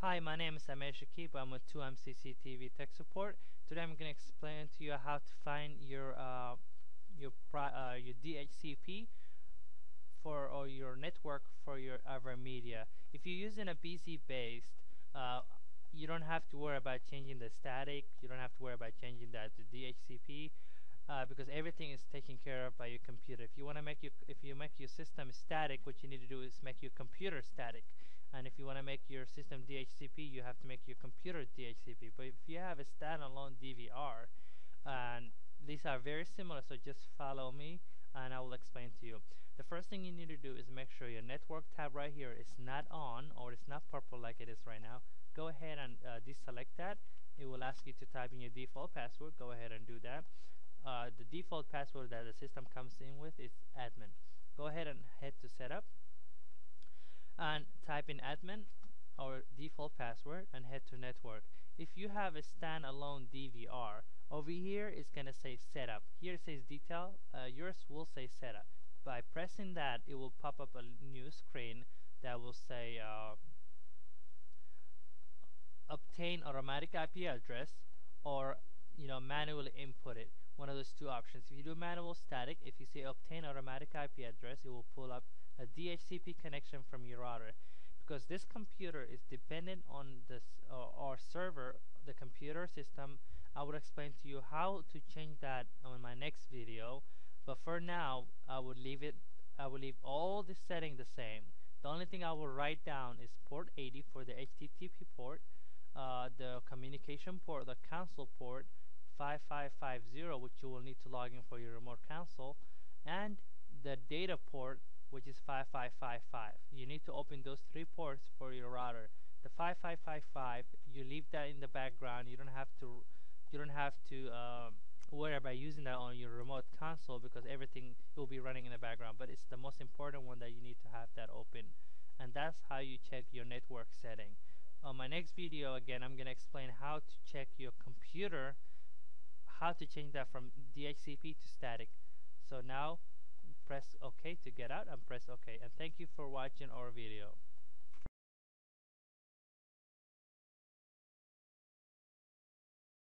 Hi, my name is Amir Shakib. I'm with 2M CCTV Tech Support. Today I'm going to explain to you how to find your uh, your uh, your DHCP for or your network for your AverMedia. If you're using a PC based, uh, you don't have to worry about changing the static. You don't have to worry about changing that to DHCP. Uh, because everything is taken care of by your computer. If you want to make your if you make your system static, what you need to do is make your computer static and if you want to make your system DHCP you have to make your computer DHCP but if you have a standalone DVR and these are very similar so just follow me and I will explain to you. The first thing you need to do is make sure your network tab right here is not on or it's not purple like it is right now. Go ahead and uh, deselect that. It will ask you to type in your default password. Go ahead and do that. Uh, the default password that the system comes in with is admin. Go ahead and head to setup type in admin or default password and head to network. If you have a standalone DVR over here it's gonna say setup. Here it says detail uh, yours will say setup. By pressing that it will pop up a new screen that will say uh, obtain automatic IP address or you know manually input it. One of those two options. If you do manual static if you say obtain automatic IP address it will pull up a DHCP connection from your router because this computer is dependent on this uh, our server the computer system. I would explain to you how to change that on my next video but for now I would leave it I will leave all the setting the same. The only thing I will write down is port 80 for the HTTP port uh, the communication port the console port 5550 which you will need to log in for your remote console and the data port which is 5555. You need to open those three ports for your router. The 5555, you leave that in the background. You don't have to, you don't have to uh, worry about using that on your remote console because everything will be running in the background. But it's the most important one that you need to have that open, and that's how you check your network setting. On my next video, again, I'm gonna explain how to check your computer, how to change that from DHCP to static. So now press OK to get out and press OK and thank you for watching our video